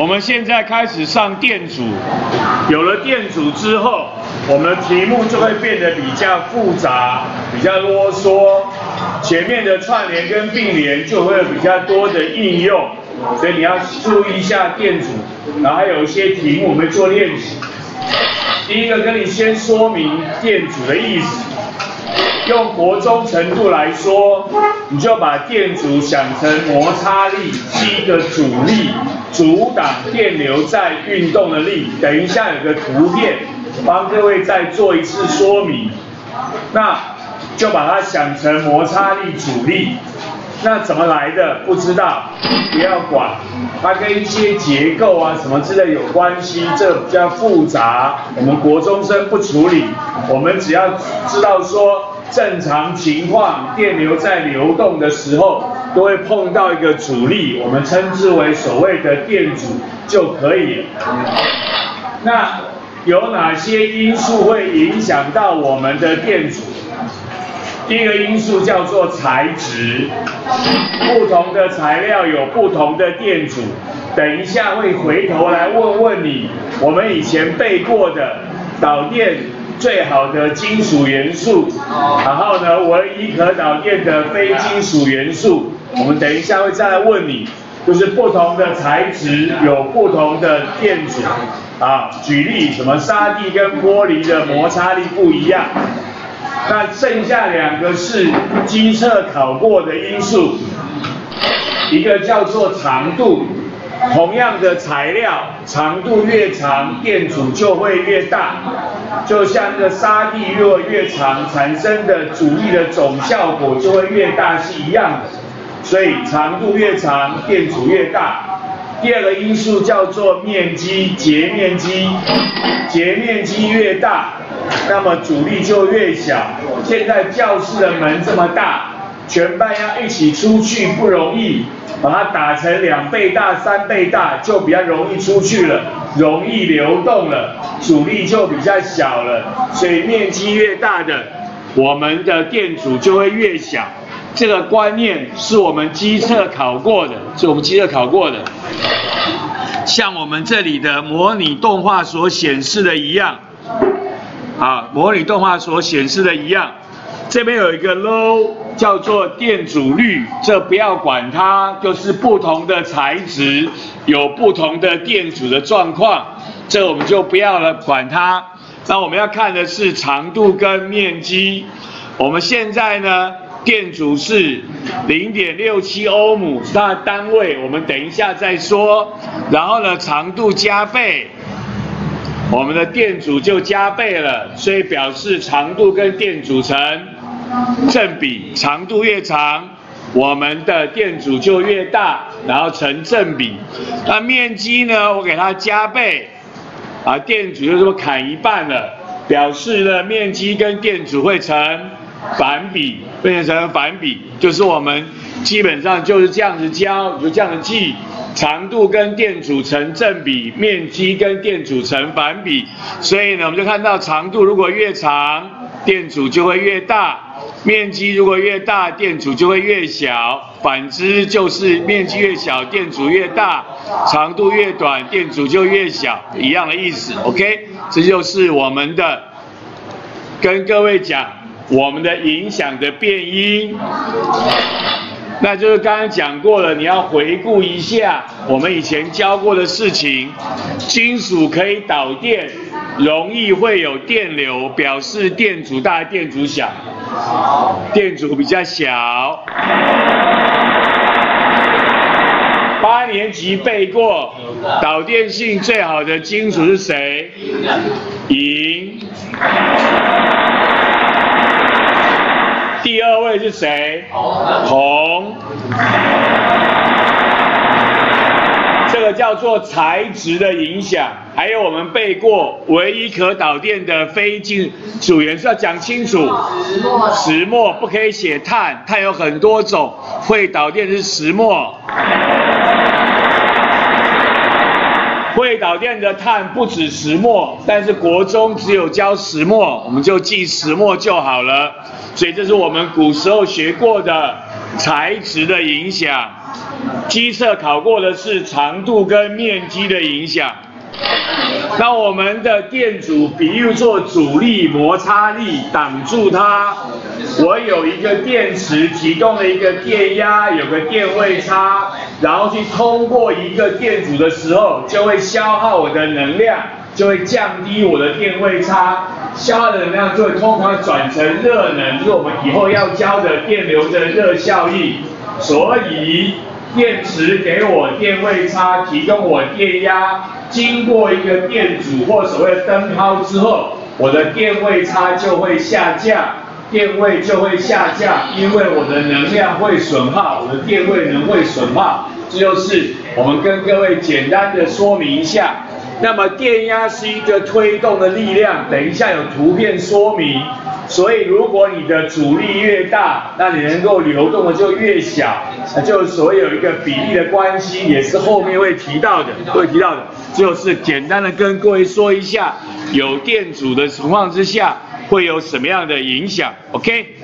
我们现在开始上电阻，有了电阻之后，我们的题目就会变得比较复杂，比较啰嗦，前面的串联跟并联就会有比较多的应用，所以你要注意一下电阻，然后还有一些题目我们做练习。第一个跟你先说明电阻的意思。用国中程度来说，你就把电阻想成摩擦力是一个阻力，阻挡电流在运动的力。等一下有个图片，帮各位再做一次说明。那就把它想成摩擦力阻力。那怎么来的？不知道，不要管。它跟一些结构啊什么之类有关系，这比较复杂。我们国中生不处理，我们只要知道说。正常情况，电流在流动的时候，都会碰到一个阻力，我们称之为所谓的电阻就可以了。那有哪些因素会影响到我们的电阻？第一个因素叫做材质，不同的材料有不同的电阻。等一下会回头来问问你，我们以前背过的导电。最好的金属元素，然后呢，唯一可导电的非金属元素，我们等一下会再来问你，就是不同的材质有不同的电阻啊。举例，什么沙地跟玻璃的摩擦力不一样，那剩下两个是机测考过的因素，一个叫做长度。同样的材料，长度越长，电阻就会越大。就像那个沙地若越长，产生的阻力的总效果就会越大是一样的。所以长度越长，电阻越大。第二个因素叫做面积，截面积，截面积越大，那么阻力就越小。现在教室的门这么大，全班要一起出去不容易。把它打成两倍大、三倍大，就比较容易出去了，容易流动了，阻力就比较小了。所以面积越大的，我们的电阻就会越小。这个观念是我们机测考过的，是我们机测考过的。像我们这里的模拟动画所显示的一样，啊，模拟动画所显示的一样。这边有一个 low 叫做电阻率，这不要管它，就是不同的材质有不同的电阻的状况，这我们就不要了管它。那我们要看的是长度跟面积。我们现在呢，电阻是零点六七欧姆是它的单位，我们等一下再说。然后呢，长度加倍。我们的电阻就加倍了，所以表示长度跟电阻成正比，长度越长，我们的电阻就越大，然后成正比。那面积呢？我给它加倍，啊，电阻就这么砍一半了，表示呢面积跟电阻会成反比，变成反比，就是我们基本上就是这样子教，就这样子记。长度跟电阻成正比，面积跟电阻成反比，所以呢，我们就看到长度如果越长，电阻就会越大；面积如果越大，电阻就会越小。反之就是面积越小，电阻越大；长度越短，电阻就越小，一样的意思。OK，这就是我们的跟各位讲我们的影响的变音。那就是刚刚讲过了，你要回顾一下我们以前教过的事情。金属可以导电，容易会有电流，表示电阻大，电阻小。电阻比较小。八年级背过，导电性最好的金属是谁？银。第二位是谁？红。这个叫做材质的影响。还有我们背过，唯一可导电的非金属元素要讲清楚。石墨。石墨不可以写碳，碳有很多种，会导电是石墨。会导电的碳不止石墨，但是国中只有教石墨，我们就记石墨就好了。所以这是我们古时候学过的材质的影响。机测考过的是长度跟面积的影响。那我们的电阻比喻做阻力摩擦力挡住它。我有一个电池提供了一个电压，有个电位差，然后去通过一个电阻的时候，就会消耗我的能量，就会降低我的电位差，消耗的能量就会通常转成热能，就是我们以后要教的电流的热效应。所以。电池给我电位差，提供我电压，经过一个电阻或所谓的灯泡之后，我的电位差就会下降，电位就会下降，因为我的能量会损耗，我的电位能会损耗，这就是我们跟各位简单的说明一下。那么电压是一个推动的力量，等一下有图片说明。所以如果你的阻力越大，那你能够流动的就越小，那就所谓有一个比例的关系，也是后面会提到的，会提到的。就是简单的跟各位说一下，有电阻的情况之下会有什么样的影响，OK？